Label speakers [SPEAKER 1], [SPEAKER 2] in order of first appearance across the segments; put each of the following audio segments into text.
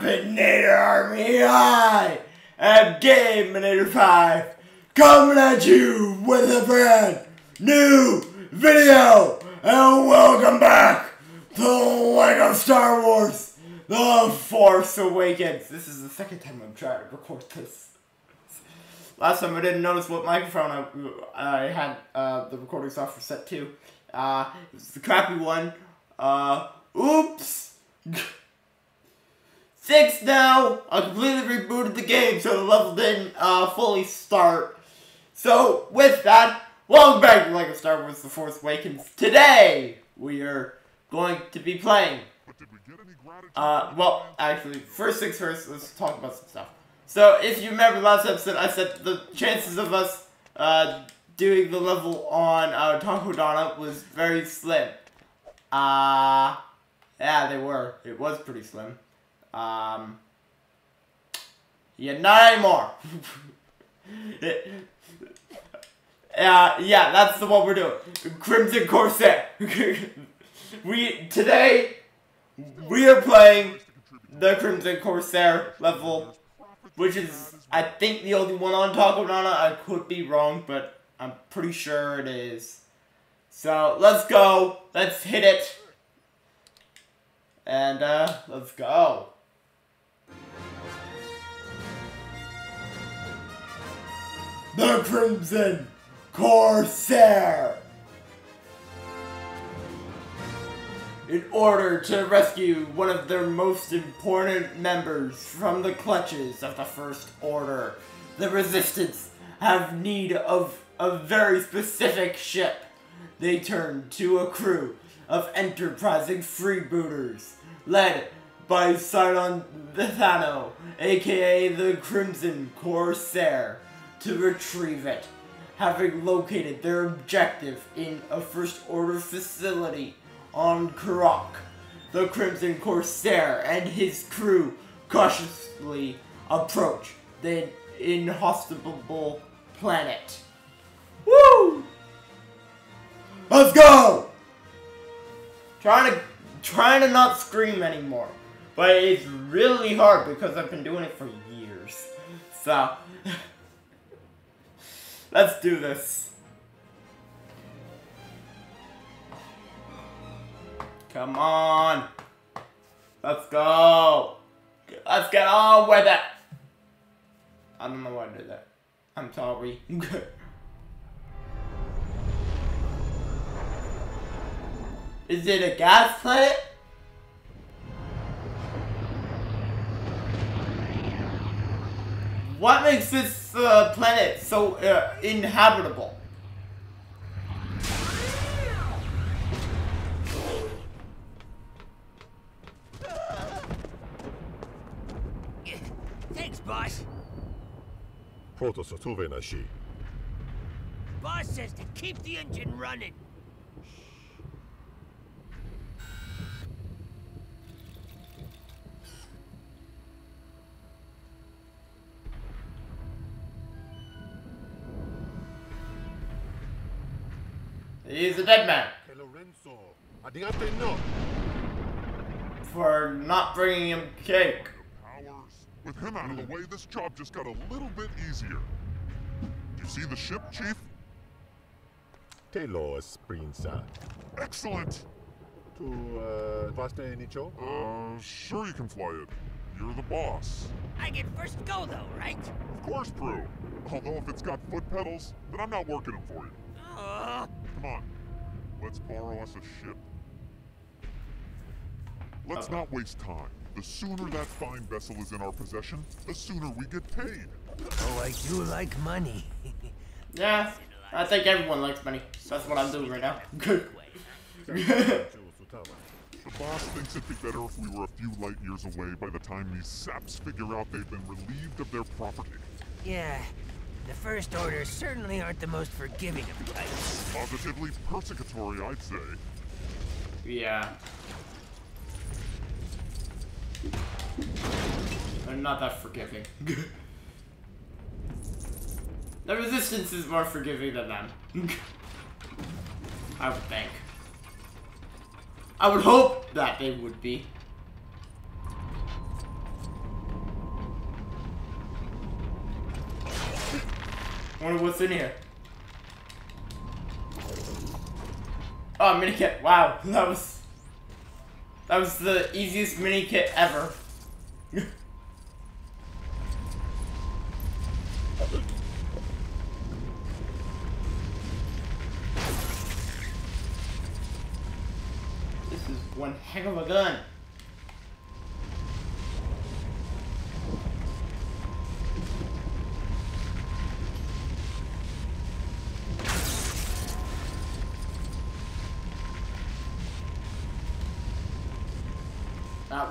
[SPEAKER 1] Happening, Army? I am Game Manator 5 coming at you with a brand new video and welcome back to LEGO Star Wars The Force Awakens. This is the second time I'm trying to record this. Last time I didn't notice what microphone I, I had uh, the recording software set to. Uh, it's the crappy one. Uh, oops! Fixed now! I completely rebooted the game so the level didn't uh, fully start. So, with that, welcome back to LEGO Star Wars The Force Awakens. Today, we are going to be playing. Uh, well, actually, first things first, let's talk about some stuff. So, if you remember last episode, I said the chances of us uh, doing the level on uh, Takodana was very slim. Uh, yeah, they were. It was pretty slim. Um, yeah, not anymore. uh, yeah, that's the one we're doing. Crimson Corsair. we, today, we are playing the Crimson Corsair level which is, I think, the only one on Takodana. I could be wrong, but I'm pretty sure it is. So, let's go. Let's hit it. And, uh, let's go. The Crimson Corsair! in order to rescue one of their most important members from the clutches of the First Order. The Resistance have need of a very specific ship. They turn to a crew of enterprising freebooters, led by Sidon Ithano, aka the Crimson Corsair, to retrieve it. Having located their objective in a First Order facility on Karak. The Crimson Corsair and his crew cautiously approach the inhospitable planet. Woo! Let's go! Trying to trying to not scream anymore. But it's really hard because I've been doing it for years. So let's do this. Come on. Let's go. Let's get on with it. I don't know why I did that. I'm sorry. Is it a gas planet? What makes this uh, planet so uh, inhabitable?
[SPEAKER 2] Thanks, boss.
[SPEAKER 3] Protoss Tuvenashi.
[SPEAKER 2] Boss says to keep the engine running.
[SPEAKER 1] He's a dead man.
[SPEAKER 3] Lorenzo. Adigante no.
[SPEAKER 1] For not bringing him cake.
[SPEAKER 4] With him out of the way, this job just got a little bit easier. You see the ship, Chief?
[SPEAKER 3] Telos, Prinsa.
[SPEAKER 4] Excellent!
[SPEAKER 3] To, uh, Vaste Nicho?
[SPEAKER 4] Uh, sure you can fly it. You're the boss.
[SPEAKER 2] I get first go, though, right?
[SPEAKER 4] Of course, Prue. Although if it's got foot pedals, then I'm not working them for you.
[SPEAKER 2] Uh...
[SPEAKER 4] Come on. Let's borrow us a ship. Let's not waste time. The sooner that fine vessel is in our possession, the sooner we get paid.
[SPEAKER 2] Oh, I do like money.
[SPEAKER 1] yeah, I think everyone likes money. That's what I'm doing right now. Good.
[SPEAKER 4] the boss thinks it'd be better if we were a few light years away by the time these saps figure out they've been relieved of their property.
[SPEAKER 2] Yeah, the First Order certainly aren't the most forgiving of types.
[SPEAKER 4] Positively persecutory, I'd say.
[SPEAKER 1] Yeah. They're not that forgiving. the Resistance is more forgiving than them. I would think. I would hope that they would be. Wonder what's in here. Oh, mini kit. Wow, that was that was the easiest mini kit ever. this is one heck of a gun.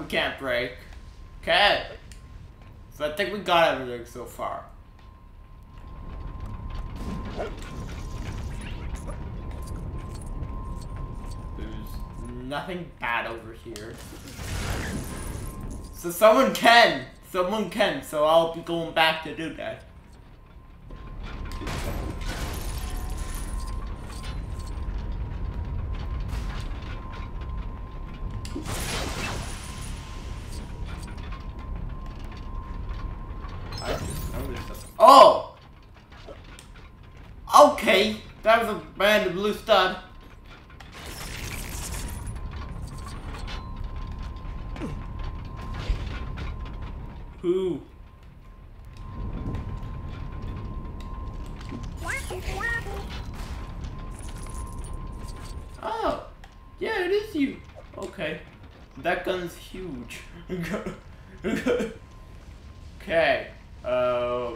[SPEAKER 1] Can't break. Okay. So I think we got everything so far. There's nothing bad over here. So someone can! Someone can, so I'll be going back to do that. Okay, that was a random blue stud. Who? Oh, yeah, it is you. Okay, that gun's huge. okay. Uh.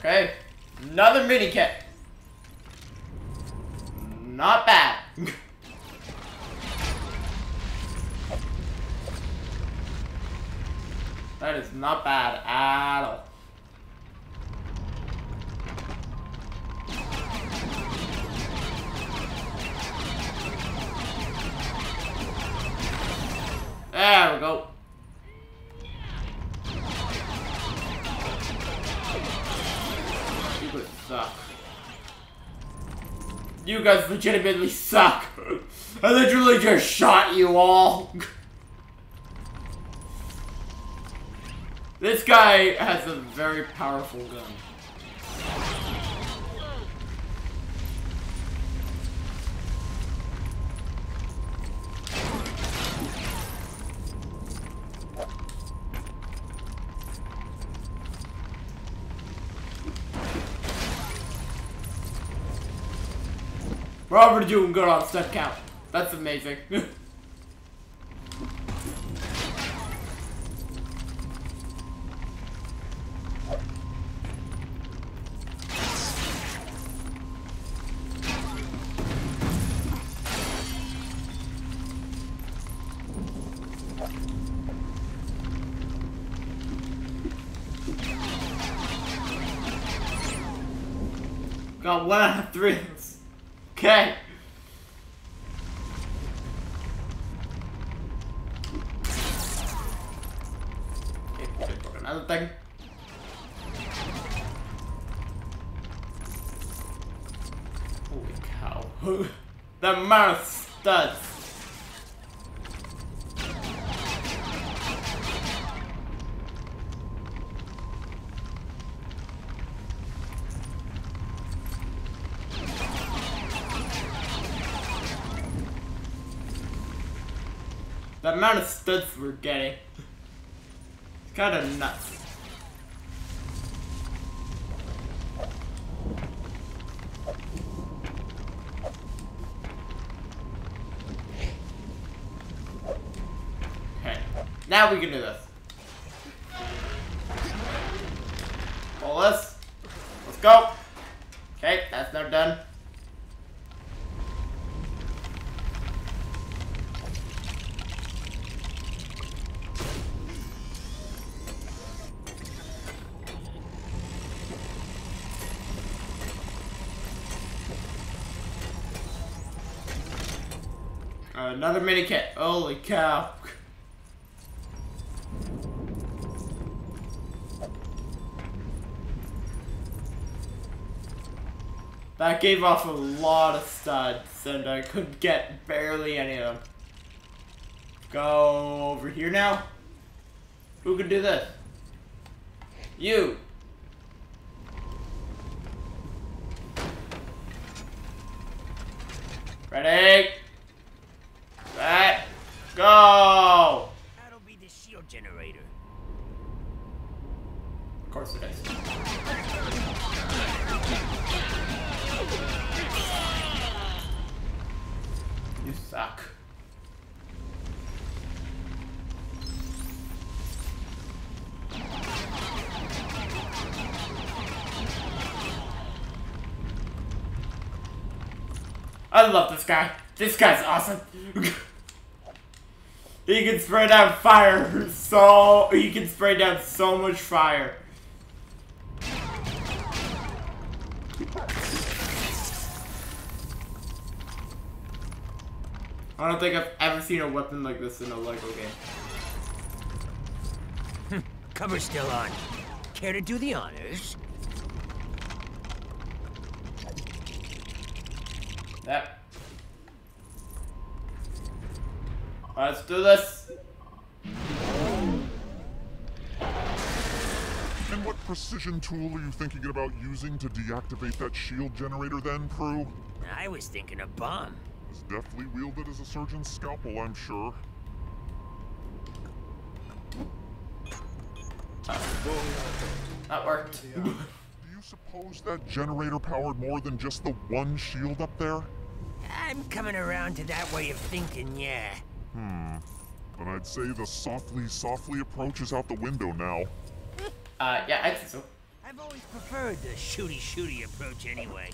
[SPEAKER 1] Okay. Another mini kit. Not bad. that is not bad at all. There we go. Suck. You guys legitimately suck. I literally just shot you all. this guy has a very powerful gun. We're already doing good on step count. That's amazing. Got one out of three. Okay, the studs. The amount of studs we're getting. It's kind of nuts. Okay, now we can do this. Pull this. Let's go. Okay, that's now done. Another mini kit. Holy cow. That gave off a lot of studs, and I couldn't get barely any of them. Go over here now. Who can do this? You. Ready? Set. Go!
[SPEAKER 2] That'll be the shield generator.
[SPEAKER 1] Of course it is. I love this guy. This guy's awesome. he can spray down fire so he can spray down so much fire. I don't think I've ever seen a weapon like this in a Lego game.
[SPEAKER 2] Hmm, cover's still on. Care to do the honors?
[SPEAKER 1] Yep. Let's do this.
[SPEAKER 4] And what precision tool are you thinking about using to deactivate that shield generator then, Prue?
[SPEAKER 2] I was thinking a bomb.
[SPEAKER 4] As deftly wielded as a surgeon's scalpel, I'm sure.
[SPEAKER 1] That worked.
[SPEAKER 4] Do you suppose that generator powered more than just the one shield up there?
[SPEAKER 2] I'm coming around to that way of thinking, yeah. Hmm.
[SPEAKER 4] But I'd say the softly, softly approach is out the window now.
[SPEAKER 1] Uh, yeah, I think so.
[SPEAKER 2] I've always preferred the shooty shooty approach anyway.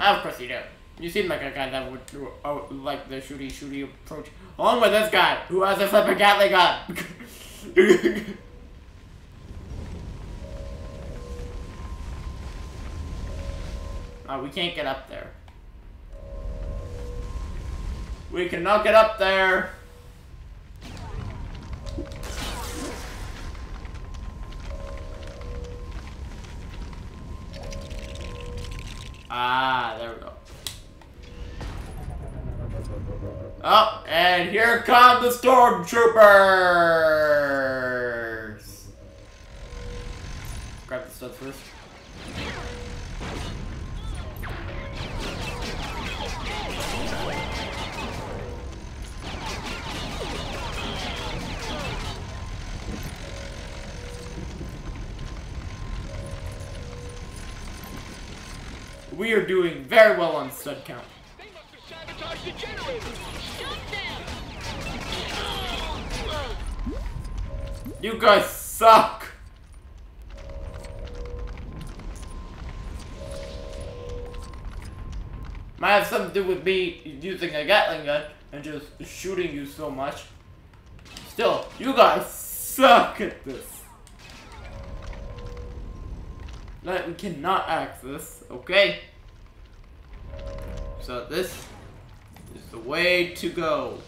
[SPEAKER 1] Of course you do. You seem like a guy that would do, oh, like the shooty shooty approach. Along with this guy, who has a flipping Gatling gun. uh, we can't get up there. We cannot get up there. Ah, there we go. Oh, and here come the stormtroopers! Grab the stuff first. We are doing very well on stud count. You guys suck! Might have something to do with me using a Gatling gun and just shooting you so much. Still, you guys suck at this. That we cannot access, okay? So this is the way to go.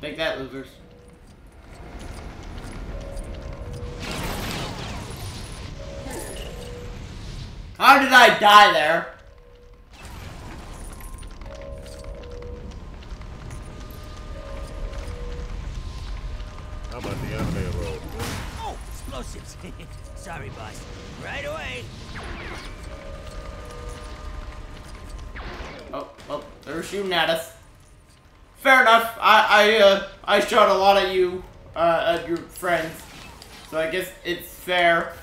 [SPEAKER 1] Take that, losers. How did I die there?
[SPEAKER 2] Explosives. Sorry, boss. Right away.
[SPEAKER 1] Oh, oh, they're shooting at us. Fair enough. I, I, uh, I shot a lot at you, uh, at your friends. So I guess it's fair.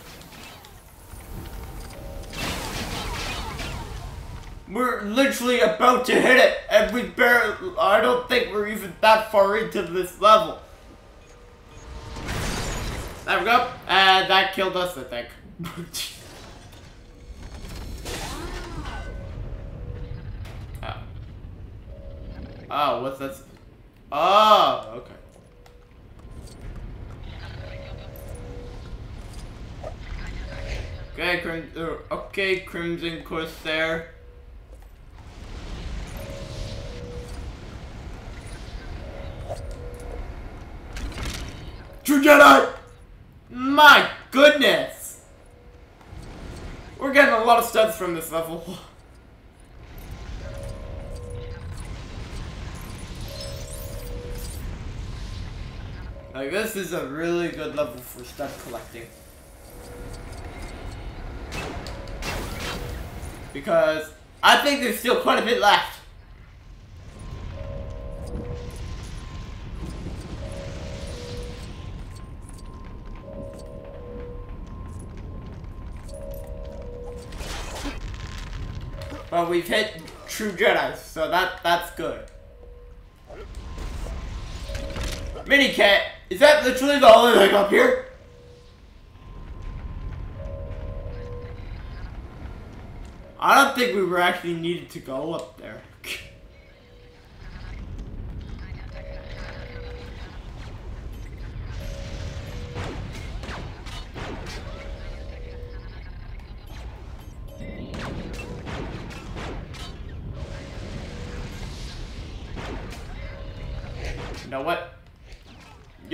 [SPEAKER 1] We're literally about to hit it, and we barely, I don't think we're even that far into this level. There we go. And that killed us, I think. oh. Oh, what's that? Oh, okay. Okay, Crim uh, okay, Crimson Corsair. True Jedi! My goodness! We're getting a lot of studs from this level. Like, this is a really good level for stud collecting. Because I think there's still quite a bit left. But we've hit true Jedi, so that that's good. Mini kit, is that literally the only thing up here? I don't think we were actually needed to go up there.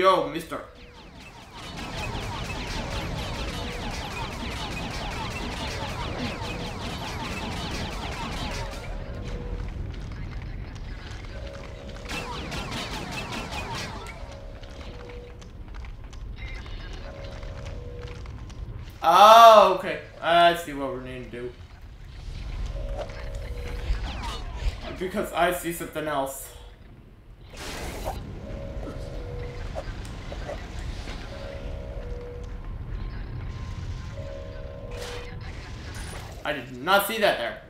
[SPEAKER 1] Yo, mister. Oh, okay. I see what we need to do. Because I see something else. I did not see that there.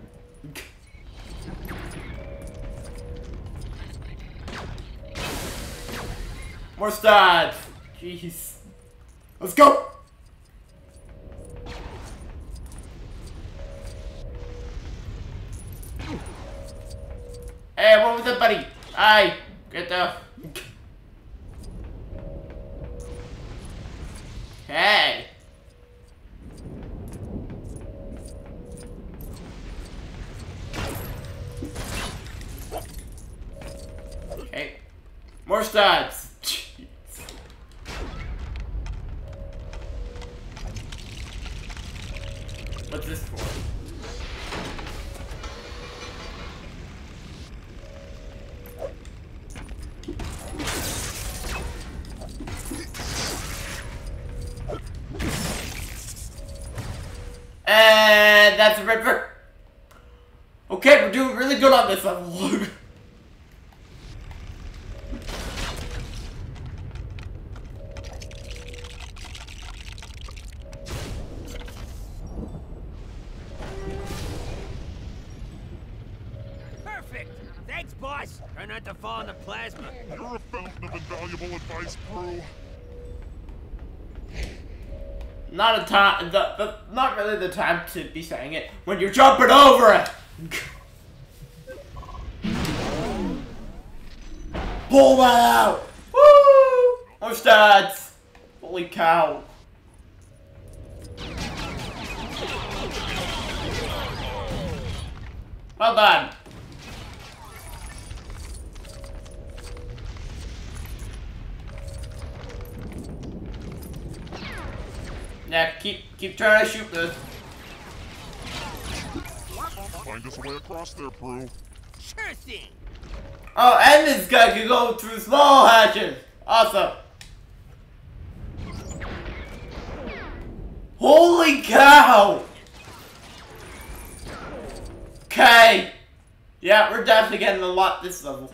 [SPEAKER 1] More stats! Jeez. Let's go! Hey, what was it, buddy? Hi, get the... Hey! Okay. More! Jeez. What's this for? And that's a red brick. Okay, we're doing really good on this level.
[SPEAKER 2] not
[SPEAKER 4] a
[SPEAKER 1] time, the, the, not really the time to be saying it when you're jumping over it. Pull that out. Woo! More stats. Holy cow. Well done. Yeah, keep keep trying to shoot this.
[SPEAKER 4] Find us a way across there, Prue.
[SPEAKER 2] Sure thing.
[SPEAKER 1] Oh, and this guy can go through small hatches. Awesome. Holy cow! Okay. Yeah, we're definitely getting a lot this level.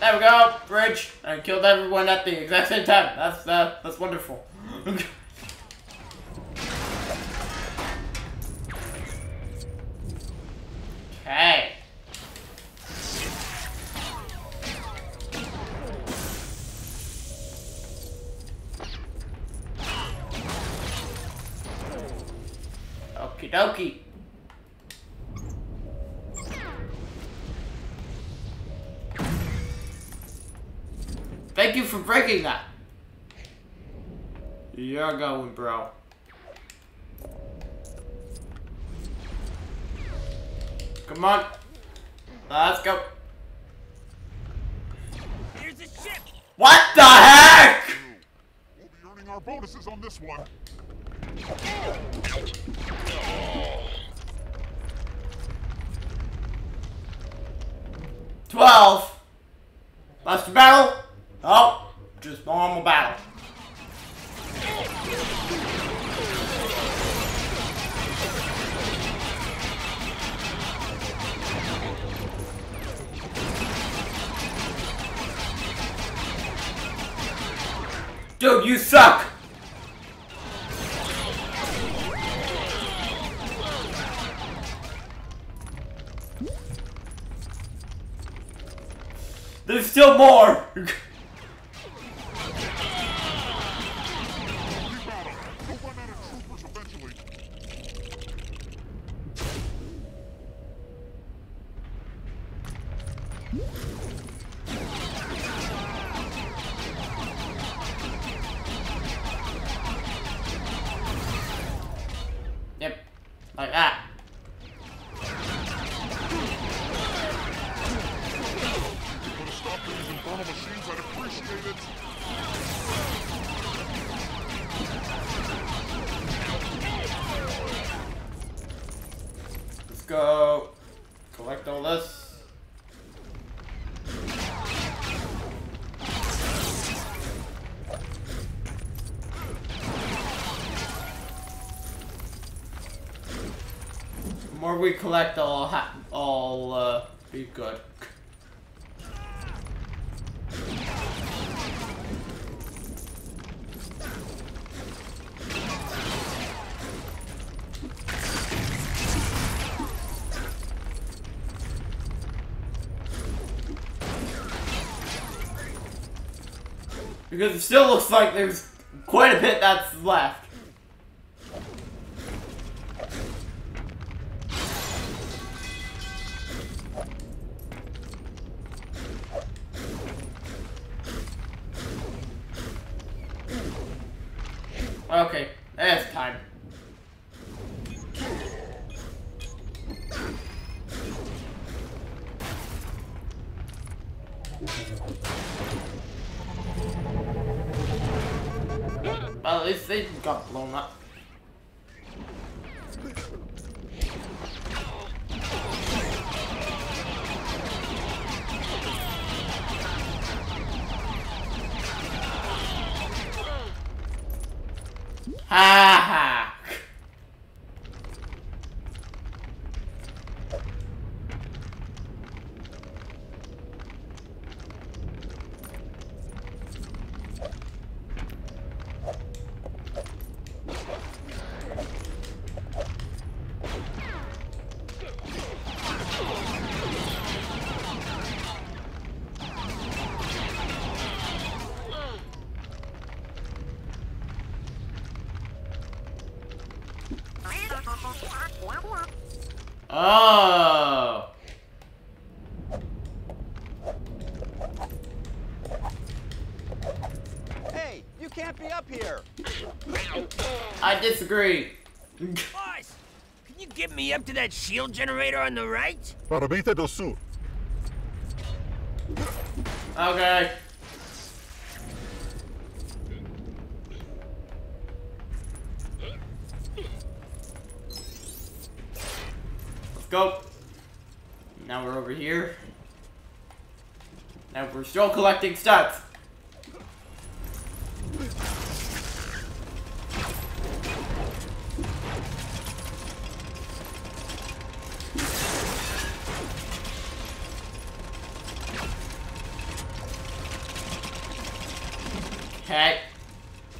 [SPEAKER 1] There we go, bridge. I killed everyone at the exact same time. That's uh, that's wonderful. bro. Come on. Uh, let's go.
[SPEAKER 2] Here's the ship!
[SPEAKER 1] What the heck?
[SPEAKER 4] We'll be earning our bonuses on this one.
[SPEAKER 1] Twelve. That's the battle? Oh, just normal battle. Dude, you suck! There's still more! like that.
[SPEAKER 4] Put a stop to these infernal machines, I'd appreciate it.
[SPEAKER 1] Let's go. Collect all this. The more we collect, all ha- all uh, be good. Because it still looks like there's quite a bit that's left. Okay, that's time. Well, at least they got blown up. Ha ha! Oh!
[SPEAKER 5] Hey, you can't be up here.
[SPEAKER 1] I disagree.
[SPEAKER 2] Boss! Can you get me up to that shield generator on the right?
[SPEAKER 3] Parabéns do Sul.
[SPEAKER 1] Okay. Let's go. Now we're over here. Now we're still collecting stats. Okay.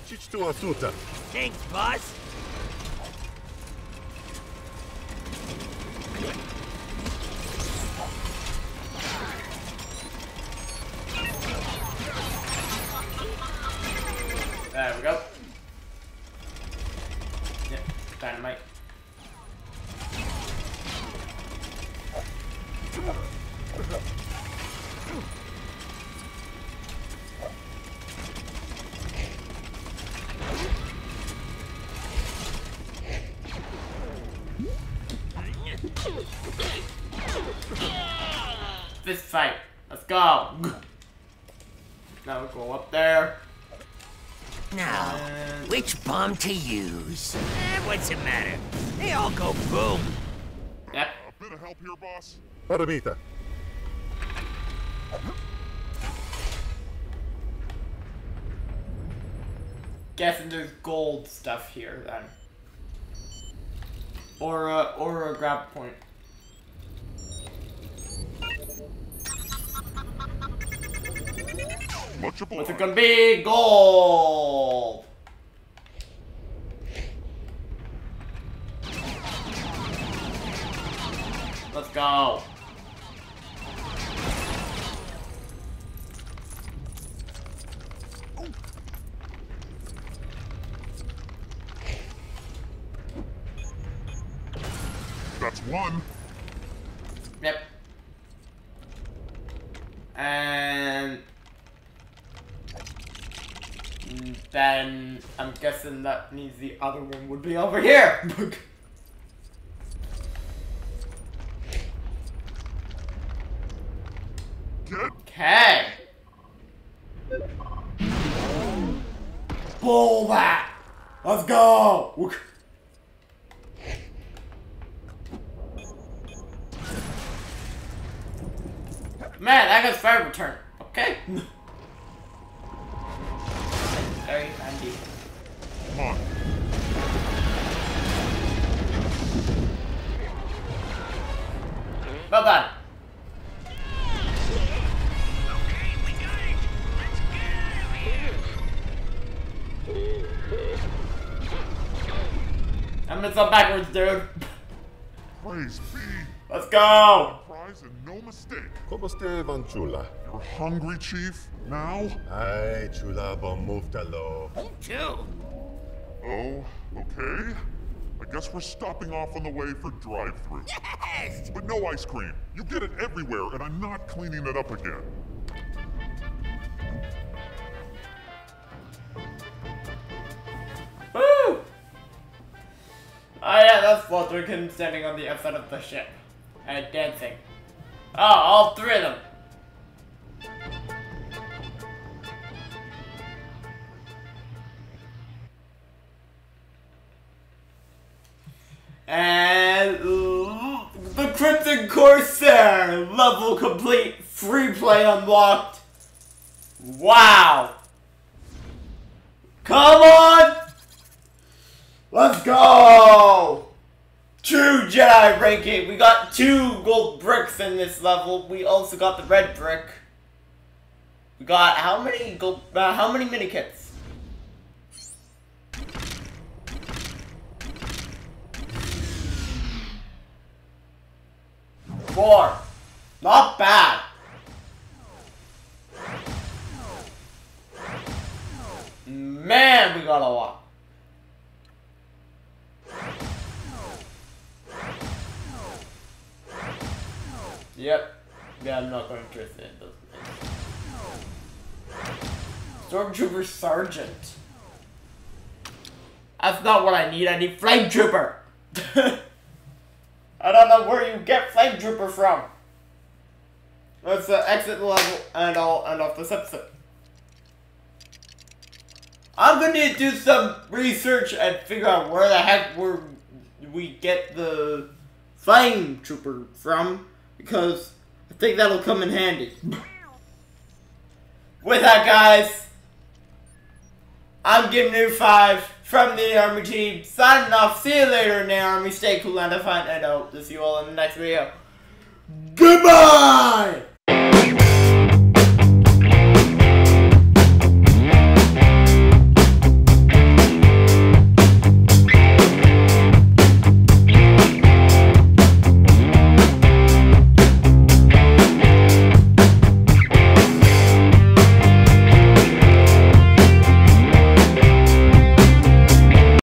[SPEAKER 3] Asuta.
[SPEAKER 2] Thanks, boss.
[SPEAKER 1] There we go. Yep, dynamite. Fist fight. Let's go. Now we'll go up there.
[SPEAKER 2] Now,
[SPEAKER 1] And-
[SPEAKER 2] which bomb to use? Eh, what's the matter? They all go boom.
[SPEAKER 1] Yep.
[SPEAKER 4] A bit of help here, boss?
[SPEAKER 3] Paramita.
[SPEAKER 1] Guessing there's gold stuff here then. Or a, or a grab point. What's
[SPEAKER 4] obliged.
[SPEAKER 1] it gonna be? Gold! Let's go.
[SPEAKER 4] That's one.
[SPEAKER 1] Yep. And then I'm guessing that means the other one would be over here. Okay. Pull that. Let's go. I'm backwards, dude.
[SPEAKER 4] Praise be.
[SPEAKER 1] Let's go.
[SPEAKER 4] Prize and no mistake.
[SPEAKER 3] ¿Cómo ste van chula?
[SPEAKER 4] You're hungry, Chief? Now?
[SPEAKER 3] Ay, chula bon muftalo.
[SPEAKER 2] Two.
[SPEAKER 4] Oh, okay. I guess we're stopping off on the way for drive-through.
[SPEAKER 2] Yes.
[SPEAKER 4] But no ice cream. You get it everywhere, and I'm not cleaning it up again.
[SPEAKER 1] Yeah, that's Flotterkin standing on the outside of the ship. And dancing. Oh, all three of them. And uh, the Crimson Corsair level complete, free play unlocked. Wow! Come on! Let's go! True Jedi ranking. We got two gold bricks in this level. We also got the red brick. We got how many gold? Uh, how many mini kits? Four. Not bad. Man, we got a lot. Yep. Yeah, I'm not going to it. Those Stormtrooper Sergeant. That's not what I need. I need Flame Trooper. I don't know where you get Flame Trooper from. Let's exit the level and I'll end off this episode. I'm gonna need to do some research and figure out where the heck we're, we get the Flame Trooper from because I think that'll come in handy. With that, guys, I'm giving you 5 from the Army team, signing off. See you later in the Army. Stay cool and defiant, and I hope to see you all in the next video. Goodbye!